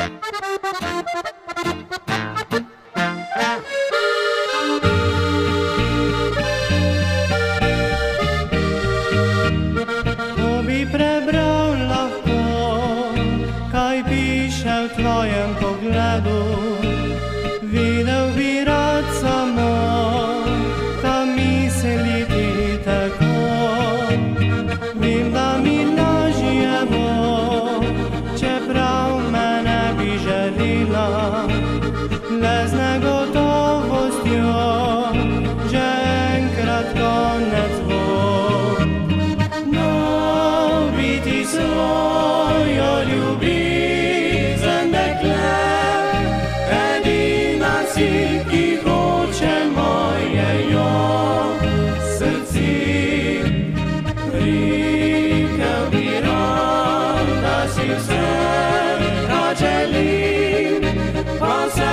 Thank you. Kar želim, pa se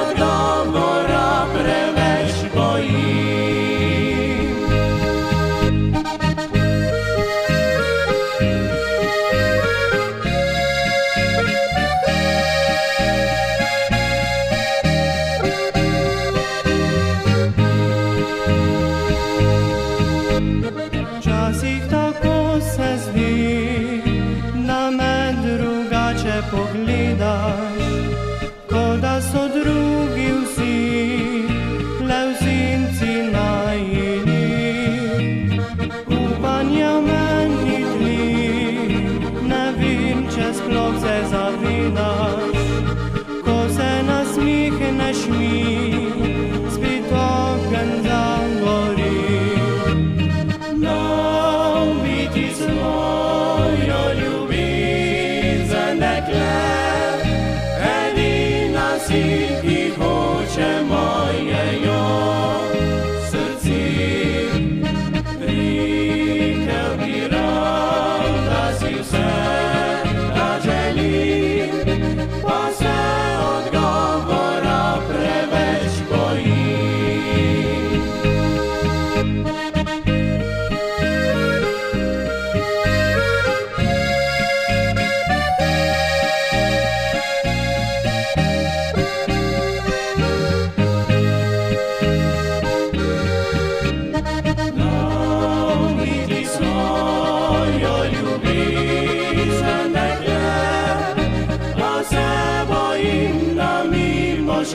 odgovora preveč bojim. Včasih tako se zdi, pogledaš, kot da so drugi vsi, le v senci najeli. Upanja meni tli, ne vem, če sploh se zavedaš,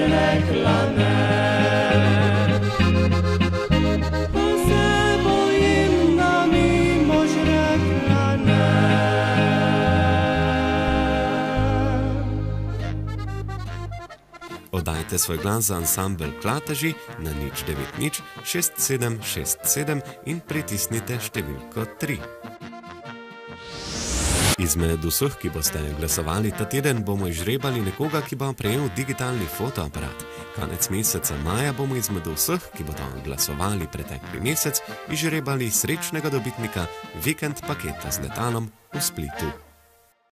rekla ne. A se bojim, da mi boš rekla ne. Oddajte svoj glas za ansambl Klateži na nič 9 6767 in pritisnite številko 3. Izmed vseh, ki boste glasovali ta teden, bomo izžrebali nekoga, ki bo prejel digitalni fotoaparat. Konec meseca maja bomo izmed vseh, ki bodo glasovali pretekli mesec, izžrebali srečnega dobitnika vikend paketa z letalom v Splitu.